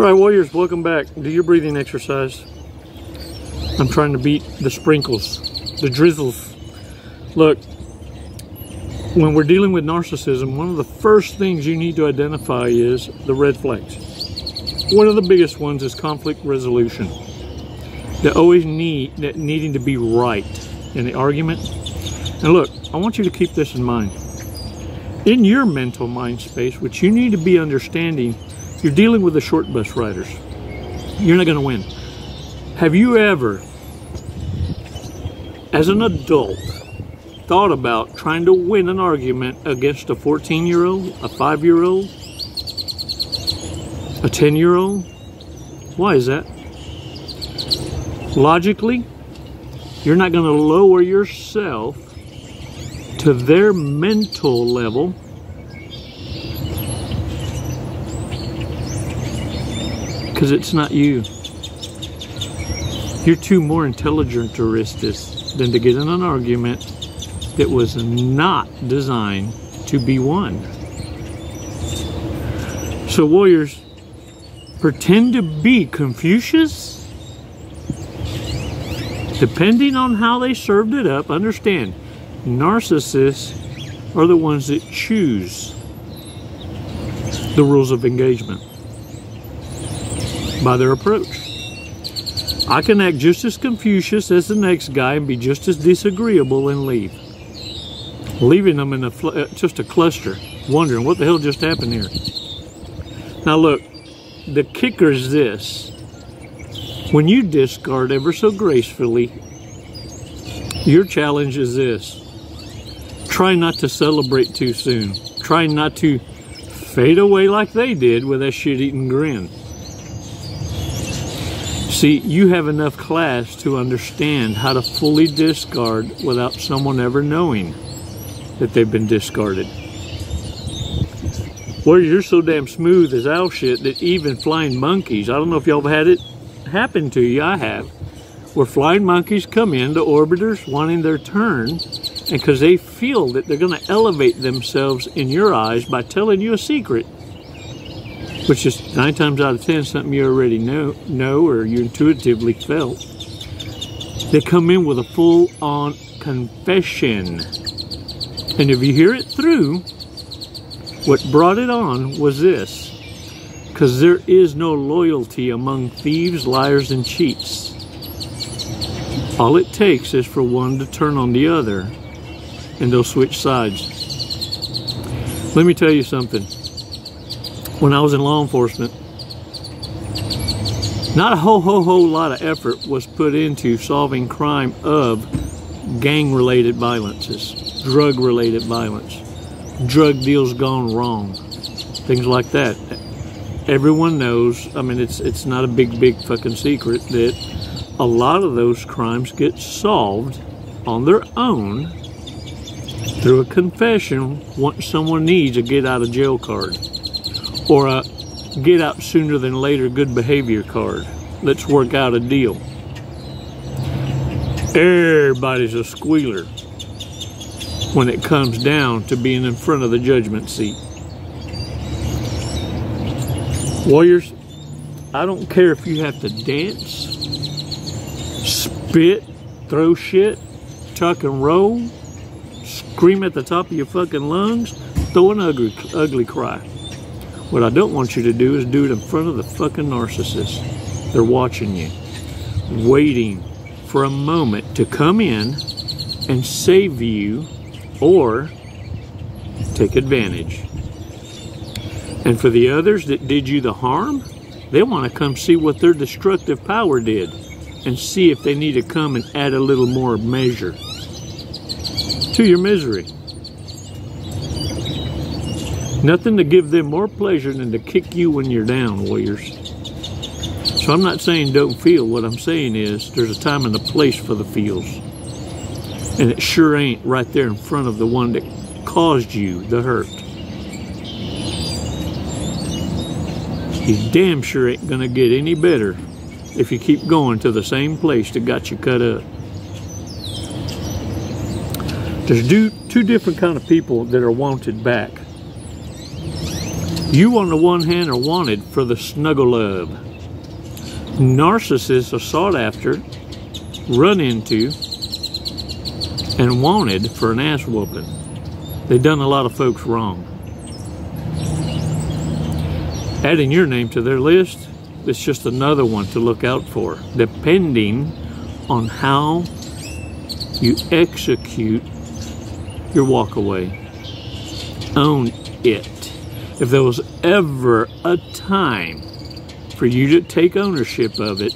right, Warriors, welcome back. Do your breathing exercise. I'm trying to beat the sprinkles, the drizzles. Look, when we're dealing with narcissism, one of the first things you need to identify is the red flags. One of the biggest ones is conflict resolution. They always need that needing to be right in the argument. And look, I want you to keep this in mind. In your mental mind space, which you need to be understanding, you're dealing with the short bus riders. You're not going to win. Have you ever, as an adult, thought about trying to win an argument against a 14 year old, a 5 year old, a 10 year old? Why is that? Logically, you're not going to lower yourself to their mental level because it's not you. You're too more intelligent to risk this than to get in an argument that was not designed to be won. So, warriors, pretend to be Confucius. Depending on how they served it up, understand narcissists are the ones that choose the rules of engagement by their approach. I can act just as Confucius as the next guy and be just as disagreeable and leave. Leaving them in a uh, just a cluster, wondering what the hell just happened here. Now look, the kicker is this. When you discard ever so gracefully, your challenge is this. Try not to celebrate too soon. Try not to fade away like they did with that shit-eating grin. See, you have enough class to understand how to fully discard without someone ever knowing that they've been discarded. Well, you're so damn smooth as owl shit that even flying monkeys, I don't know if y'all have had it happen to you, I have, where flying monkeys come in to orbiters wanting their turn, and because they feel that they're going to elevate themselves in your eyes by telling you a secret, which is nine times out of ten something you already know, know or you intuitively felt. They come in with a full-on confession, and if you hear it through, what brought it on was this: because there is no loyalty among thieves, liars, and cheats. All it takes is for one to turn on the other, and they'll switch sides. Let me tell you something when I was in law enforcement, not a whole, whole, whole lot of effort was put into solving crime of gang related violences, drug related violence, drug deals gone wrong, things like that. Everyone knows, I mean, it's, it's not a big, big fucking secret that a lot of those crimes get solved on their own through a confession once someone needs a get out of jail card or a get out sooner than later good behavior card. Let's work out a deal. Everybody's a squealer when it comes down to being in front of the judgment seat. Warriors, I don't care if you have to dance, spit, throw shit, tuck and roll, scream at the top of your fucking lungs, throw an ugly, ugly cry. What I don't want you to do is do it in front of the fucking narcissist. They're watching you, waiting for a moment to come in and save you or take advantage. And for the others that did you the harm, they want to come see what their destructive power did and see if they need to come and add a little more measure to your misery. Nothing to give them more pleasure than to kick you when you're down, warriors. So I'm not saying don't feel. What I'm saying is there's a time and a place for the feels. And it sure ain't right there in front of the one that caused you the hurt. You damn sure ain't gonna get any better if you keep going to the same place that got you cut up. There's two different kind of people that are wanted back. You, on the one hand, are wanted for the snuggle love. Narcissists are sought after, run into, and wanted for an ass whooping. They've done a lot of folks wrong. Adding your name to their list is just another one to look out for, depending on how you execute your walk away. Own it. If there was ever a time for you to take ownership of it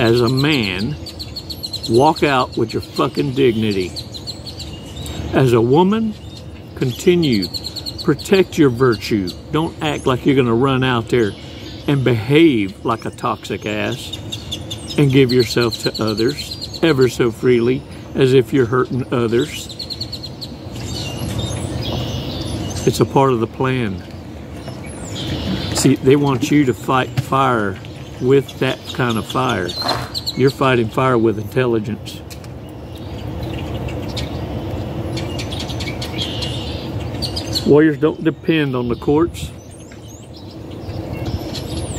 as a man, walk out with your fucking dignity. As a woman, continue. Protect your virtue. Don't act like you're going to run out there and behave like a toxic ass and give yourself to others ever so freely as if you're hurting others. It's a part of the plan. See, they want you to fight fire with that kind of fire. You're fighting fire with intelligence. Warriors don't depend on the courts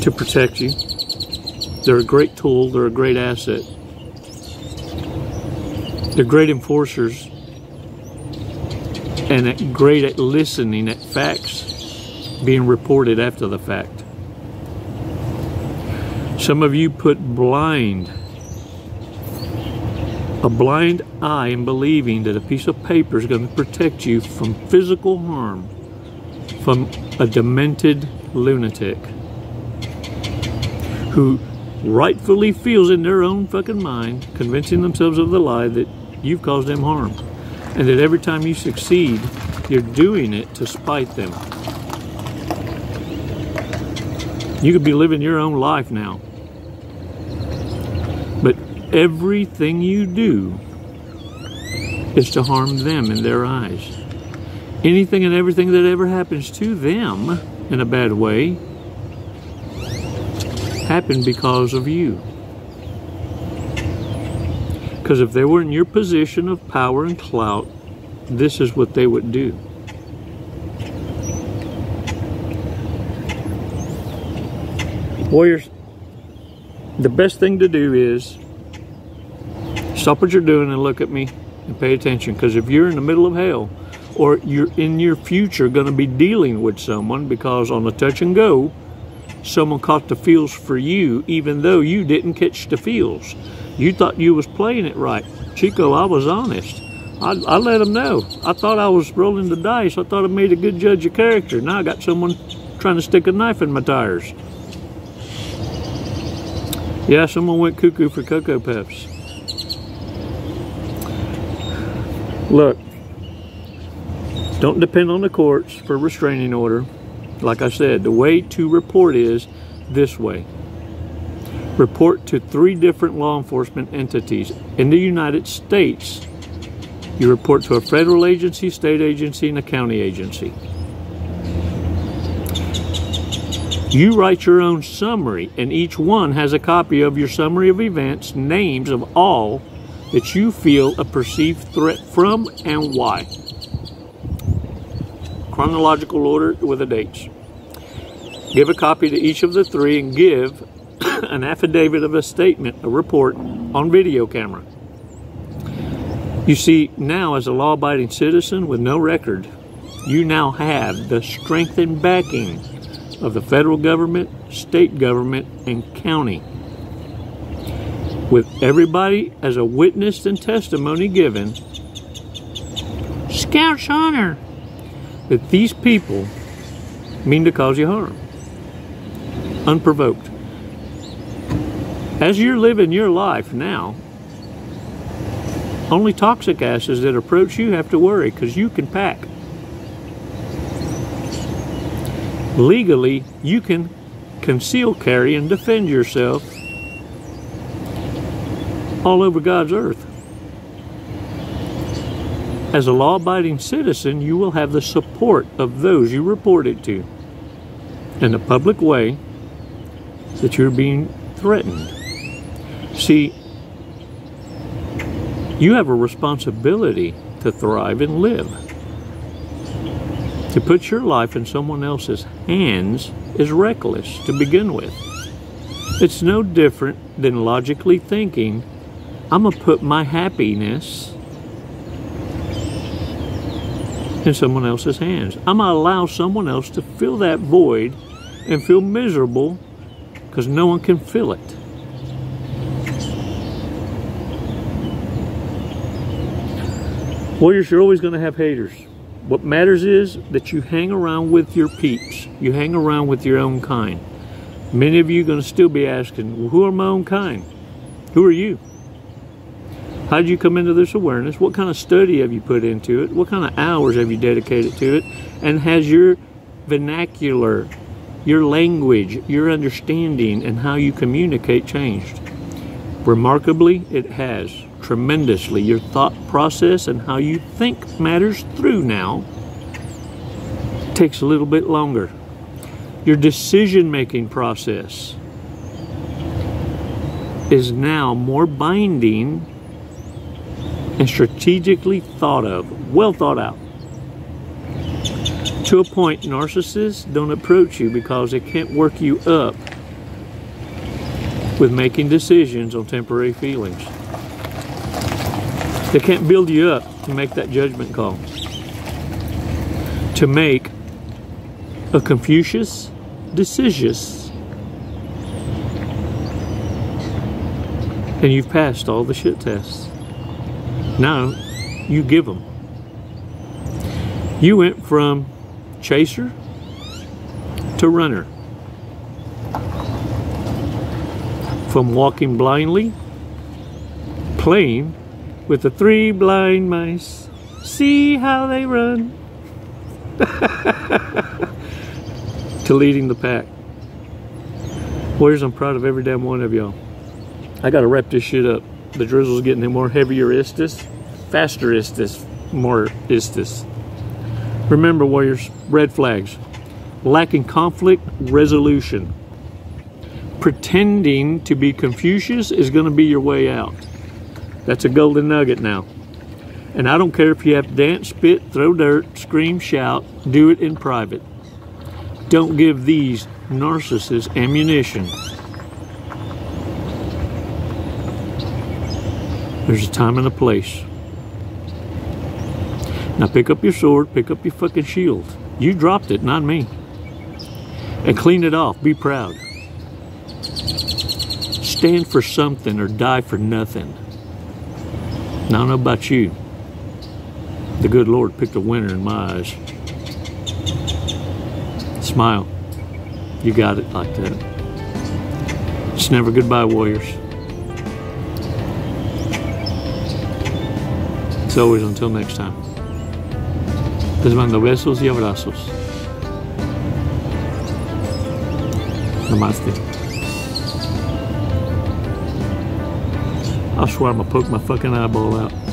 to protect you. They're a great tool, they're a great asset. They're great enforcers and great at listening at facts being reported after the fact. Some of you put blind, a blind eye in believing that a piece of paper is going to protect you from physical harm from a demented lunatic who rightfully feels in their own fucking mind, convincing themselves of the lie that you've caused them harm. And that every time you succeed, you're doing it to spite them. You could be living your own life now. But everything you do is to harm them in their eyes. Anything and everything that ever happens to them in a bad way happened because of you. Because if they were in your position of power and clout, this is what they would do. Warriors, the best thing to do is stop what you're doing and look at me and pay attention. Because if you're in the middle of hell, or you're in your future going to be dealing with someone because on the touch and go, someone caught the feels for you, even though you didn't catch the feels. You thought you was playing it right. Chico, I was honest. I, I let him know. I thought I was rolling the dice. I thought I made a good judge of character. Now I got someone trying to stick a knife in my tires. Yeah, someone went cuckoo for Cocoa Puffs. Look, don't depend on the courts for restraining order. Like I said, the way to report is this way report to three different law enforcement entities in the United States. You report to a federal agency, state agency, and a county agency. You write your own summary, and each one has a copy of your summary of events, names of all that you feel a perceived threat from and why. Chronological order with the dates. Give a copy to each of the three and give an affidavit of a statement, a report on video camera. You see, now as a law abiding citizen with no record, you now have the strength and backing of the federal government, state government, and county. With everybody as a witness and testimony given, Scout's honor, that these people mean to cause you harm, unprovoked. As you're living your life now, only toxic asses that approach you have to worry because you can pack. Legally, you can conceal carry and defend yourself all over God's earth. As a law abiding citizen, you will have the support of those you report it to in a public way that you're being threatened. See, you have a responsibility to thrive and live. To put your life in someone else's hands is reckless to begin with. It's no different than logically thinking, I'm going to put my happiness in someone else's hands. I'm going to allow someone else to fill that void and feel miserable because no one can fill it. Warriors, you're always going to have haters. What matters is that you hang around with your peeps. You hang around with your own kind. Many of you are going to still be asking, well, who are my own kind? Who are you? How did you come into this awareness? What kind of study have you put into it? What kind of hours have you dedicated to it? And has your vernacular, your language, your understanding, and how you communicate changed? Remarkably, it has tremendously. Your thought process and how you think matters through now takes a little bit longer. Your decision making process is now more binding and strategically thought of, well thought out. To a point, narcissists don't approach you because they can't work you up with making decisions on temporary feelings. They can't build you up to make that judgment call. To make a Confucius decisions. And you've passed all the shit tests. Now you give them. You went from chaser to runner. From walking blindly, playing with the three blind mice. See how they run. to leading the pack. Warriors, I'm proud of every damn one of y'all. I gotta wrap this shit up. The drizzle's getting more heavier istis, faster istis, more istis. Remember, Warriors, red flags. Lacking conflict resolution. Pretending to be Confucius is gonna be your way out. That's a golden nugget now. And I don't care if you have to dance, spit, throw dirt, scream, shout, do it in private. Don't give these narcissists ammunition. There's a time and a place. Now pick up your sword, pick up your fucking shield. You dropped it, not me. And clean it off. Be proud. Stand for something or die for nothing. Now, I don't know about you. The good Lord picked a winner in my eyes. Smile. You got it like that. It's never goodbye, Warriors. It's always until next time. Les mando besos y abrazos. Namaste. I swear I'm gonna poke my fucking eyeball out.